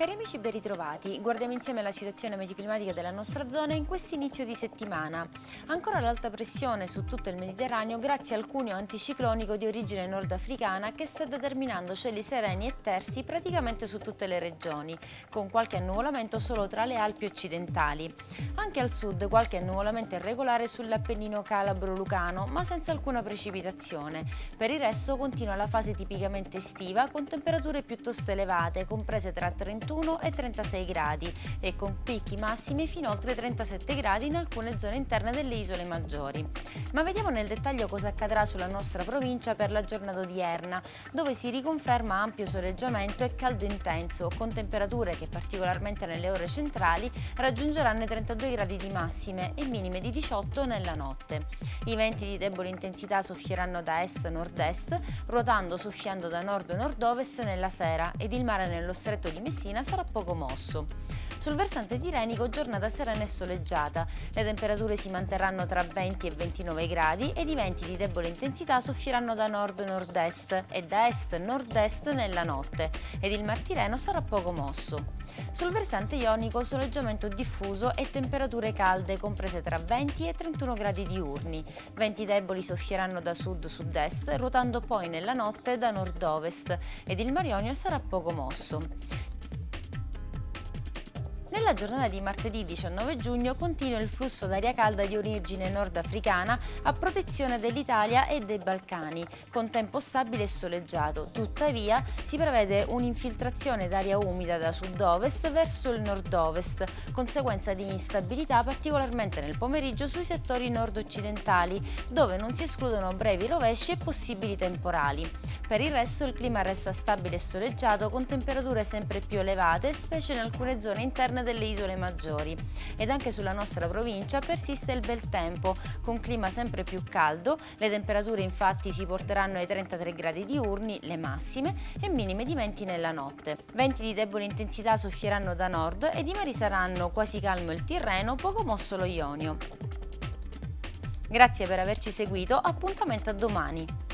Cari amici, ben ritrovati. Guardiamo insieme la situazione meteoclimatica della nostra zona in questo inizio di settimana. Ancora l'alta pressione su tutto il Mediterraneo grazie al cuneo anticiclonico di origine nordafricana che sta determinando cieli sereni e tersi praticamente su tutte le regioni, con qualche annuvolamento solo tra le Alpi occidentali. Anche al sud qualche annuvolamento irregolare sull'Appennino calabro-lucano, ma senza alcuna precipitazione. Per il resto continua la fase tipicamente estiva con temperature piuttosto elevate, comprese tra 31 31 e 36 gradi e con picchi massimi fino a oltre 37 gradi in alcune zone interne delle isole maggiori. Ma vediamo nel dettaglio cosa accadrà sulla nostra provincia per la giornata odierna, dove si riconferma ampio soleggiamento e caldo intenso, con temperature che particolarmente nelle ore centrali raggiungeranno i 32 gradi di massime e minime di 18 nella notte. I venti di debole intensità soffieranno da est-nord-est, ruotando soffiando da nord-nord-ovest nella sera ed il mare nello stretto di Messina mattina sarà poco mosso. Sul versante tirenico giornata serena e soleggiata, le temperature si manterranno tra 20 e 29 gradi ed i venti di debole intensità soffieranno da nord-nord-est e da est-nord-est nella notte ed il Mar Tireno sarà poco mosso. Sul versante ionico soleggiamento diffuso e temperature calde comprese tra 20 e 31 gradi diurni. Venti deboli soffieranno da sud-sud-est, ruotando poi nella notte da nord-ovest ed il Mar Ionio sarà poco mosso. Nella giornata di martedì 19 giugno continua il flusso d'aria calda di origine nordafricana a protezione dell'Italia e dei Balcani, con tempo stabile e soleggiato. Tuttavia si prevede un'infiltrazione d'aria umida da sud-ovest verso il nord-ovest, conseguenza di instabilità particolarmente nel pomeriggio sui settori nord-occidentali, dove non si escludono brevi rovesci e possibili temporali. Per il resto il clima resta stabile e soleggiato con temperature sempre più elevate, specie in alcune zone interne delle isole maggiori ed anche sulla nostra provincia persiste il bel tempo con clima sempre più caldo, le temperature infatti si porteranno ai 33 gradi diurni, le massime, e minime di venti nella notte. Venti di debole intensità soffieranno da nord ed i mari saranno quasi calmo il Tirreno, poco mosso lo Ionio. Grazie per averci seguito, appuntamento a domani!